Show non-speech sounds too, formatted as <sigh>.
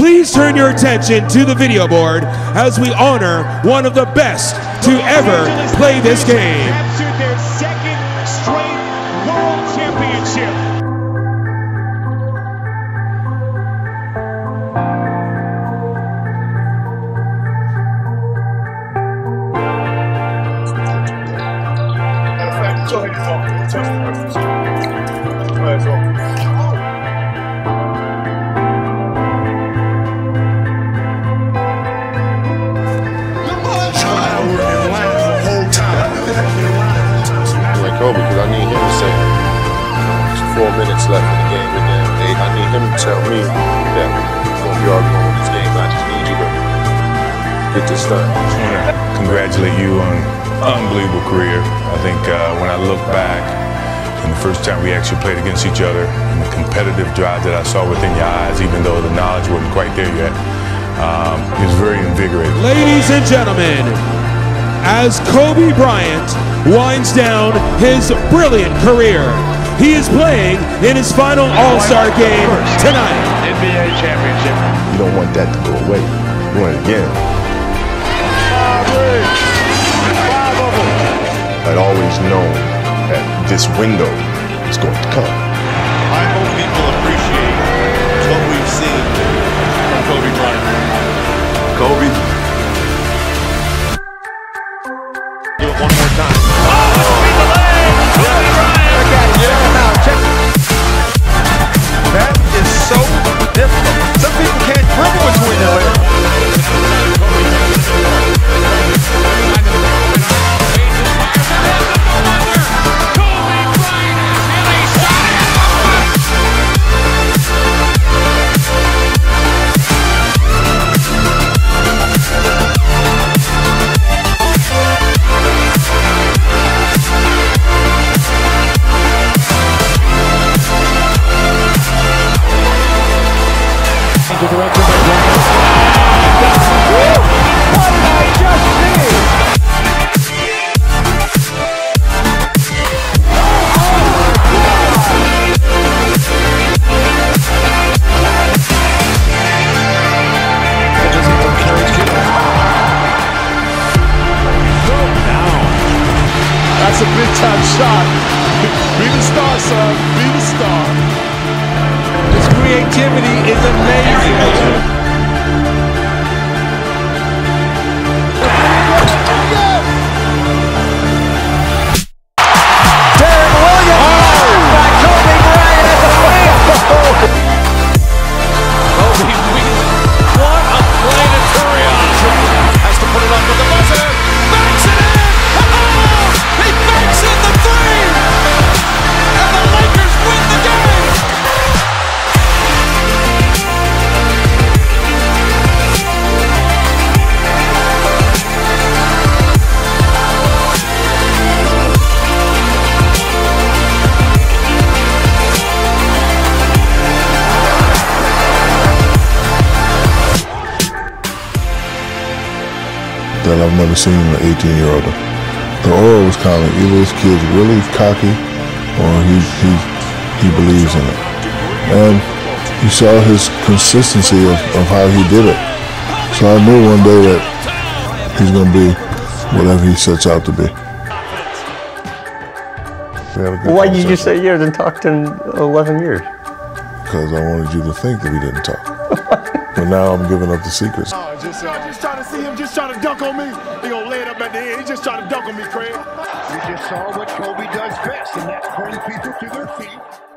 please turn your attention to the video board as we honor one of the best to ever play this game. Captured their four minutes left in the game and then hey, I need him to tell me that we're gonna be arguing with this game. I just need you to get this done. I want to congratulate you on an unbelievable career. I think uh, when I look back, and the first time we actually played against each other, and the competitive drive that I saw within your eyes, even though the knowledge wasn't quite there yet, um, it was very invigorating. Ladies and gentlemen, as Kobe Bryant winds down his brilliant career, he is playing in his final All Star game tonight. NBA championship. You don't want that to go away. You want it again. I'd always known that this window is going to come. A big time shot. Be the star, son. Be the star. His creativity is amazing. That I've never seen in an 18 year old. The aura was calling either this kid's really cocky or he, he, he believes in it. And you saw his consistency of, of how he did it. So I knew one day that he's going to be whatever he sets out to be. Why did you say you hadn't talked in 11 years? Because I wanted you to think that we didn't talk. <laughs> but now I'm giving up the secrets. See him just trying to dunk on me. He gonna lay it up at the end. He just trying to dunk on me, Craig. We just saw what Kobe does best, and that's bring people to their feet